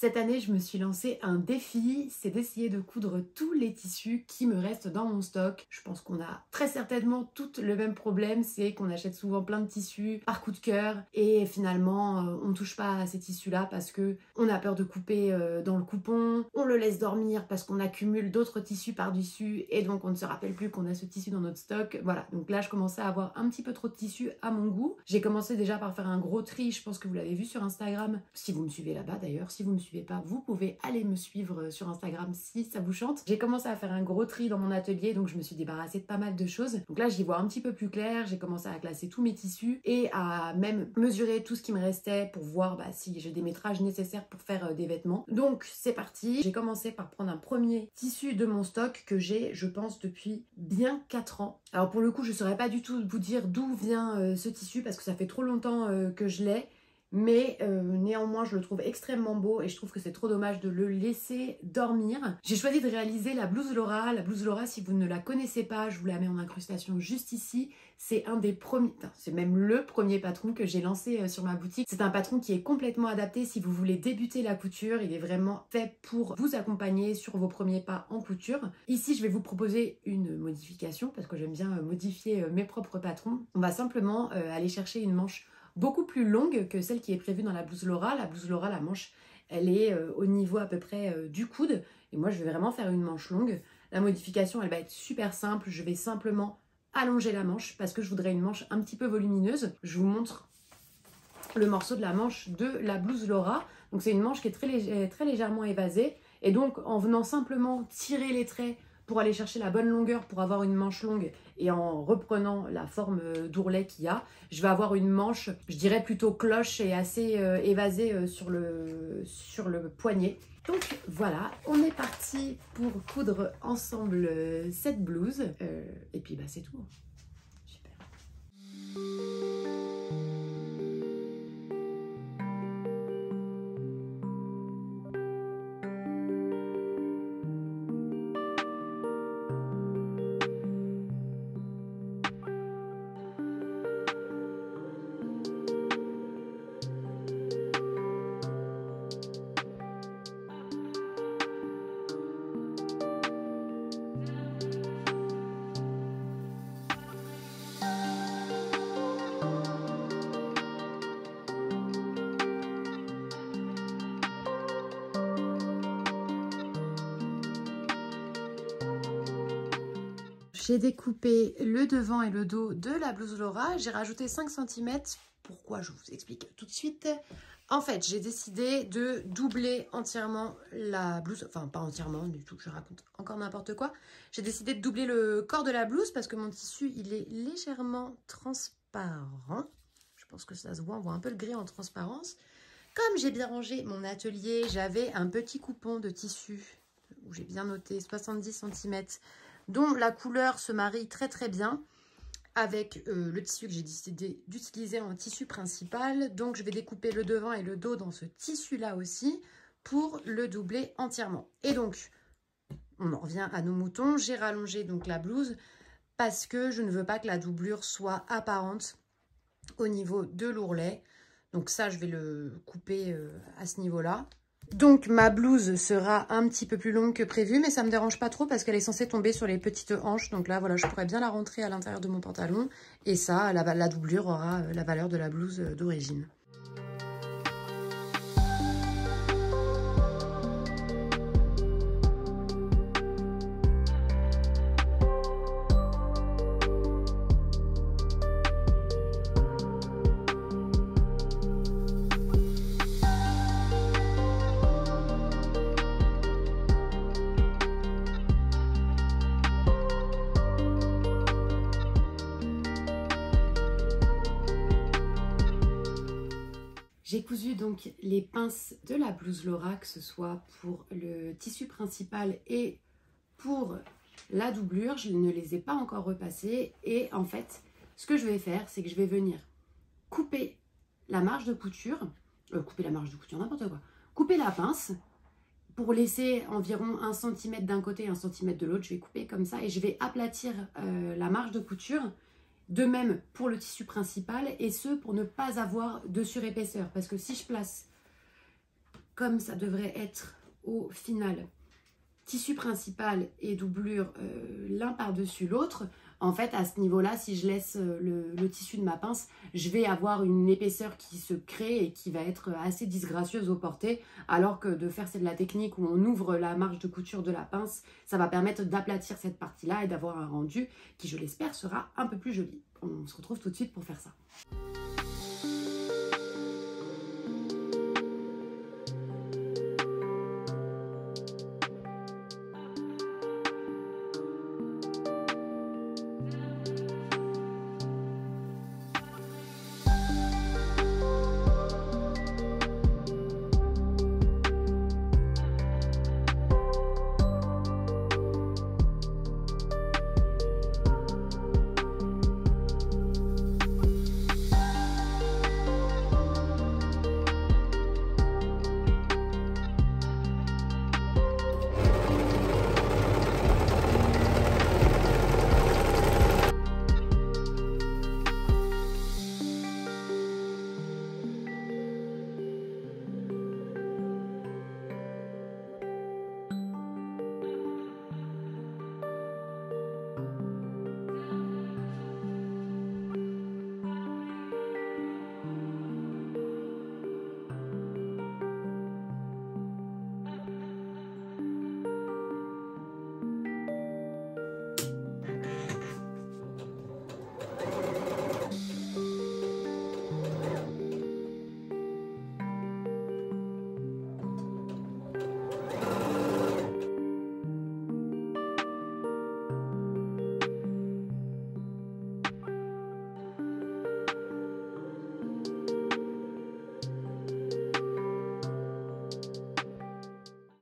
Cette année, je me suis lancé un défi, c'est d'essayer de coudre tous les tissus qui me restent dans mon stock. Je pense qu'on a très certainement tout le même problème, c'est qu'on achète souvent plein de tissus par coup de cœur et finalement euh, on ne touche pas à ces tissus-là parce que on a peur de couper euh, dans le coupon, on le laisse dormir parce qu'on accumule d'autres tissus par-dessus et donc on ne se rappelle plus qu'on a ce tissu dans notre stock. Voilà, donc là je commençais à avoir un petit peu trop de tissus à mon goût. J'ai commencé déjà par faire un gros tri, je pense que vous l'avez vu sur Instagram, si vous me suivez là-bas d'ailleurs, si vous me suivez vous pouvez aller me suivre euh, sur Instagram si ça vous chante. J'ai commencé à faire un gros tri dans mon atelier, donc je me suis débarrassée de pas mal de choses. Donc là, j'y vois un petit peu plus clair. J'ai commencé à classer tous mes tissus et à même mesurer tout ce qui me restait pour voir bah, si j'ai des métrages nécessaires pour faire euh, des vêtements. Donc c'est parti. J'ai commencé par prendre un premier tissu de mon stock que j'ai, je pense, depuis bien 4 ans. Alors pour le coup, je saurais pas du tout vous dire d'où vient euh, ce tissu parce que ça fait trop longtemps que je l'ai mais euh, néanmoins je le trouve extrêmement beau et je trouve que c'est trop dommage de le laisser dormir. J'ai choisi de réaliser la blouse Laura. La blouse Laura, si vous ne la connaissez pas, je vous la mets en incrustation juste ici. C'est un des premiers, c'est même le premier patron que j'ai lancé euh, sur ma boutique. C'est un patron qui est complètement adapté si vous voulez débuter la couture. Il est vraiment fait pour vous accompagner sur vos premiers pas en couture. Ici, je vais vous proposer une modification parce que j'aime bien euh, modifier mes propres patrons. On va simplement aller chercher une manche beaucoup plus longue que celle qui est prévue dans la blouse Laura. La blouse Laura, la manche, elle est euh, au niveau à peu près euh, du coude. Et moi, je vais vraiment faire une manche longue. La modification, elle va être super simple. Je vais simplement allonger la manche parce que je voudrais une manche un petit peu volumineuse. Je vous montre le morceau de la manche de la blouse Laura. Donc c'est une manche qui est très, très légèrement évasée. Et donc en venant simplement tirer les traits pour aller chercher la bonne longueur pour avoir une manche longue et en reprenant la forme euh, d'ourlet qu'il y a, je vais avoir une manche, je dirais plutôt cloche et assez euh, évasée euh, sur, le, sur le poignet. Donc voilà, on est parti pour coudre ensemble cette blouse. et puis bah c'est tout. Super. J'ai découpé le devant et le dos de la blouse Laura. J'ai rajouté 5 cm. Pourquoi Je vous explique tout de suite? En fait, j'ai décidé de doubler entièrement la blouse. Enfin, pas entièrement du tout, je raconte encore n'importe quoi. J'ai décidé de doubler le corps de la blouse parce que mon tissu, il est légèrement transparent. Je pense que ça se voit, on voit un peu le gris en transparence. Comme j'ai bien rangé mon atelier, j'avais un petit coupon de tissu où j'ai bien noté 70 cm dont la couleur se marie très très bien avec euh, le tissu que j'ai décidé d'utiliser en tissu principal. Donc je vais découper le devant et le dos dans ce tissu-là aussi pour le doubler entièrement. Et donc, on en revient à nos moutons. J'ai rallongé donc la blouse parce que je ne veux pas que la doublure soit apparente au niveau de l'ourlet. Donc ça, je vais le couper euh, à ce niveau-là. Donc ma blouse sera un petit peu plus longue que prévu, mais ça me dérange pas trop parce qu'elle est censée tomber sur les petites hanches. Donc là, voilà, je pourrais bien la rentrer à l'intérieur de mon pantalon. Et ça, la, la doublure aura euh, la valeur de la blouse euh, d'origine. Donc les pinces de la blouse Laura, que ce soit pour le tissu principal et pour la doublure. Je ne les ai pas encore repassées. Et en fait, ce que je vais faire, c'est que je vais venir couper la marge de couture. Euh, couper la marge de couture, n'importe quoi. Couper la pince pour laisser environ un centimètre d'un côté et un centimètre de l'autre. Je vais couper comme ça et je vais aplatir euh, la marge de couture de même pour le tissu principal et ce pour ne pas avoir de surépaisseur. Parce que si je place comme ça devrait être au final tissu principal et doublure euh, l'un par-dessus l'autre, en fait, à ce niveau-là, si je laisse euh, le, tissu de ma pince, je vais avoir une épaisseur qui se crée et qui va être assez disgracieuse au porté, alors que de faire c'est de la technique où on ouvre la marge de couture de la pince, ça va permettre d'aplatir cette partie-là et d'avoir un rendu qui, je l'espère, sera un peu plus joli. On se retrouve tout de suite pour faire ça.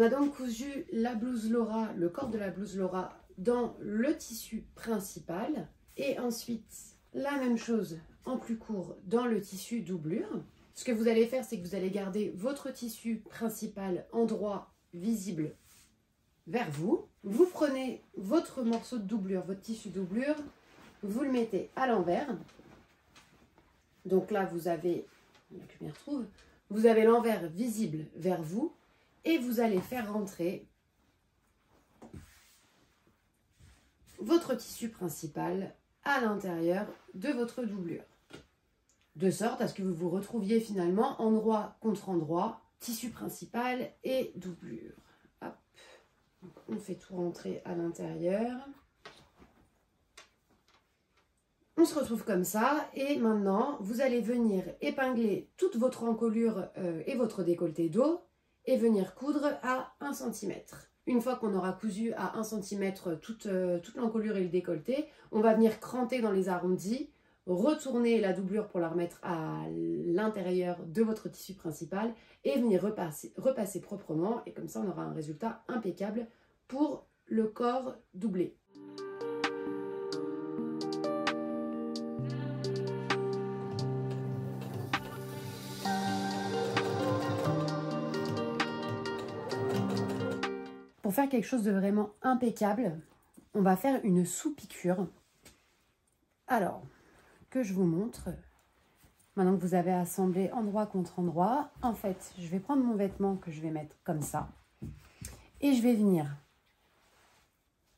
On a donc cousu la blouse Laura, le corps de la blouse Laura dans le tissu principal. Et ensuite, la même chose en plus court dans le tissu doublure. Ce que vous allez faire, c'est que vous allez garder votre tissu principal endroit visible vers vous. Vous prenez votre morceau de doublure, votre tissu doublure, vous le mettez à l'envers. Donc là, vous avez, vous avez l'envers visible vers vous et vous allez faire rentrer votre tissu principal à l'intérieur de votre doublure. De sorte à ce que vous vous retrouviez finalement endroit contre endroit, tissu principal et doublure. on fait tout rentrer à l'intérieur. On se retrouve comme ça et maintenant vous allez venir épingler toute votre encolure euh, et votre décolleté dos et venir coudre à 1 cm. Une fois qu'on aura cousu à 1 cm toute, euh, toute l'encolure et le décolleté, on va venir cranter dans les arrondis, retourner la doublure pour la remettre à l'intérieur de votre tissu principal et venir repasser, repasser proprement et comme ça on aura un résultat impeccable pour le corps doublé. Pour faire quelque chose de vraiment impeccable, on va faire une sous-piqûre. Alors, que je vous montre. Maintenant que vous avez assemblé endroit contre endroit, en fait, je vais prendre mon vêtement que je vais mettre comme ça. Et je vais venir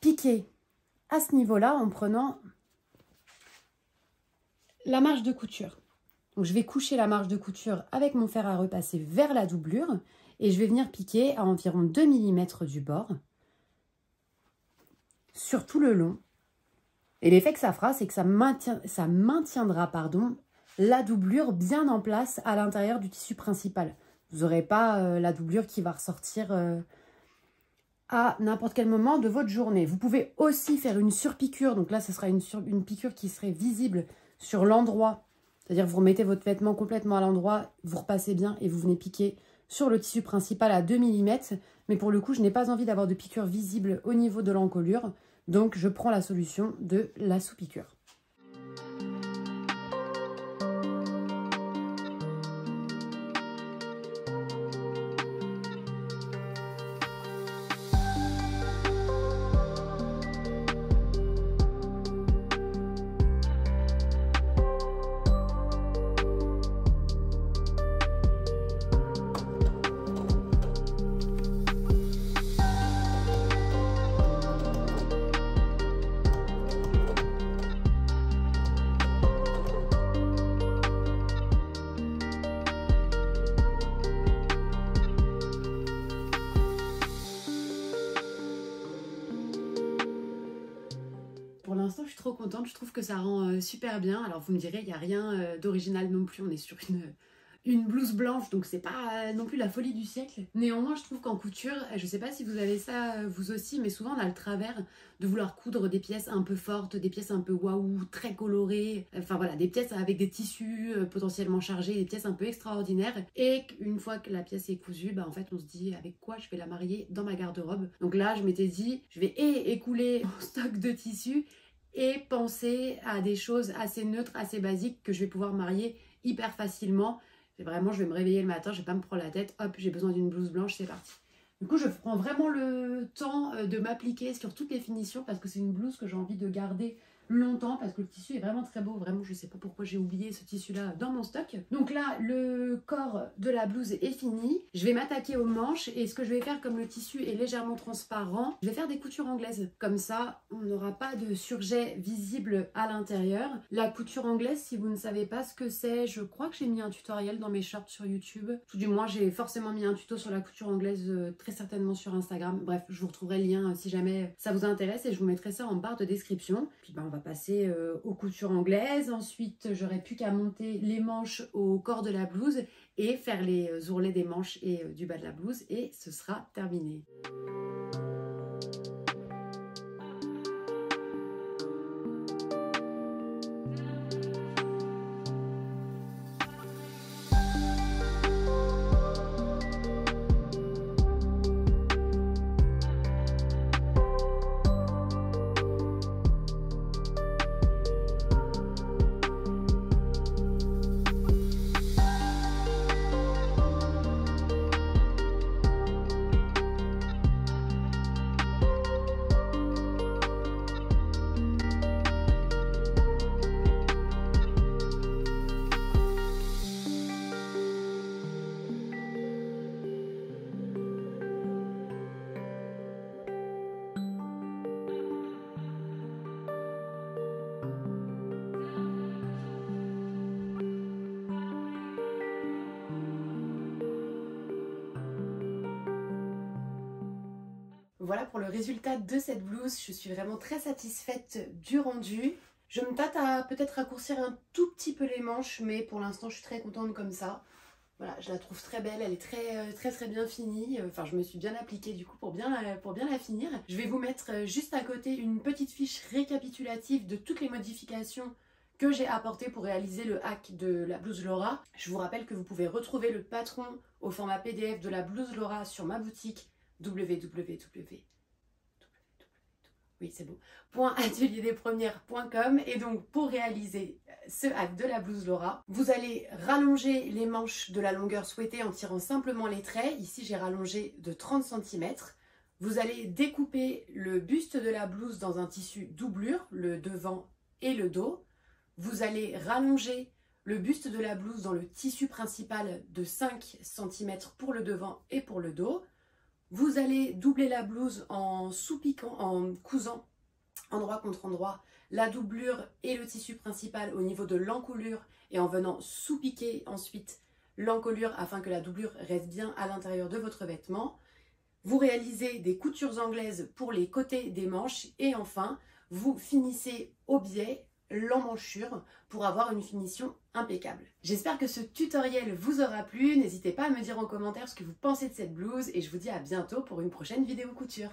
piquer à ce niveau-là en prenant la marge de couture. Je vais coucher la marge de couture avec mon fer à repasser vers la doublure et je vais venir piquer à environ 2 mm du bord sur tout le long. Et l'effet que ça fera, c'est que ça, maintiendra pardon, la doublure bien en place à l'intérieur du tissu principal. Vous n'aurez pas euh, la doublure qui va ressortir euh, à n'importe quel moment de votre journée. Vous pouvez aussi faire une surpiqûre. Donc là, ce sera une piqûre qui serait visible sur l'endroit. C'est-à-dire vous remettez votre vêtement complètement à l'endroit, vous repassez bien et vous venez piquer sur le tissu principal à 2 mm. Mais pour le coup, je n'ai pas envie d'avoir de piqûre visible au niveau de l'encolure. Donc, je prends la solution de la sous-piqûre. L'instant, je suis trop contente. Je trouve que ça rend euh, super bien. Alors, vous me direz, il n'y a rien euh, d'original non plus. On est sur une, une blouse blanche, donc c'est pas non plus la folie du siècle. Néanmoins, je trouve qu'en couture, je sais pas si vous avez ça euh, vous aussi, mais souvent on a le travers de vouloir coudre des pièces un peu fortes, des pièces un peu waouh, très colorées, enfin voilà, des pièces avec des tissus euh, potentiellement chargés, des pièces un peu extraordinaires. Et une fois que la pièce est cousue, bah en fait on se dit avec quoi je vais la marier dans ma garde-robe? Donc là, je m'étais dit, je vais écouler mon stock de tissus et penser à des choses assez neutres, assez basiques que je vais pouvoir marier hyper facilement vraiment, je vais me réveiller le matin, je vais pas me prendre la tête, hop, j'ai besoin d'une blouse blanche, c'est parti. Du coup, je prends vraiment le temps euh, de m'appliquer sur toutes les finitions parce que c'est une blouse que j'ai envie de garder longtemps parce que le tissu est vraiment très beau. Vraiment, je sais pas pourquoi j'ai oublié ce tissu-là dans mon stock. Donc là, le corps de la blouse est fini. Je vais m'attaquer aux manches et ce que je vais faire, comme le tissu est légèrement transparent, je vais faire des coutures anglaises. Comme ça, on n'aura pas de surjet visible à l'intérieur. La couture anglaise, si vous ne savez pas ce que c'est, je crois que j'ai mis un tutoriel dans mes shorts sur YouTube. Tout du moins, j'ai forcément mis un tuto sur la couture anglaise euh, très certainement sur Instagram. Bref, je vous retrouverai le lien euh, si jamais ça vous intéresse et je vous mettrai ça en barre de description. Puis ben, on va passer euh, aux coutures anglaises. Ensuite, j'aurai plus qu'à monter les manches au corps de la blouse et faire les euh, ourlets des manches et euh, du bas de la blouse et ce sera terminé. Voilà pour le résultat de cette blouse. Je suis vraiment très satisfaite du rendu. Je me tâte à peut-être raccourcir un tout petit peu les manches, mais pour l'instant je suis très contente comme ça. Voilà, je la trouve très belle, elle est très euh, très bien finie. Enfin, je me suis bien appliquée du coup pour bien, la, pour bien la finir. Je vais vous mettre euh, juste à côté une petite fiche récapitulative de toutes les modifications que j'ai apportées pour réaliser le hack de la blouse Laura. Je vous rappelle que vous pouvez retrouver le patron au format PDF de la blouse Laura sur ma boutique www. Et donc pour réaliser ce hack de la blouse Laura, vous allez rallonger les manches de la longueur souhaitée en tirant simplement les traits. Ici, j'ai rallongé de 30 cm. Vous allez découper le buste de la blouse dans un tissu doublure, le devant et le dos. Vous allez rallonger le buste de la blouse dans le tissu principal de 5 cm pour le devant et pour le dos. Vous allez doubler la blouse en sous-piquant, en cousant endroit contre endroit la doublure et le tissu principal au niveau de l'encolure et en venant sous-piquer ensuite l'encolure afin que la doublure reste bien à l'intérieur de votre vêtement. Vous réalisez des coutures anglaises pour les côtés des manches et enfin vous finissez au biais l'emmanchure pour avoir une finition impeccable. J'espère que ce tutoriel vous aura plu, n'hésitez pas à me dire en commentaire ce que vous pensez de cette blouse et je vous dis à bientôt pour une prochaine vidéo couture.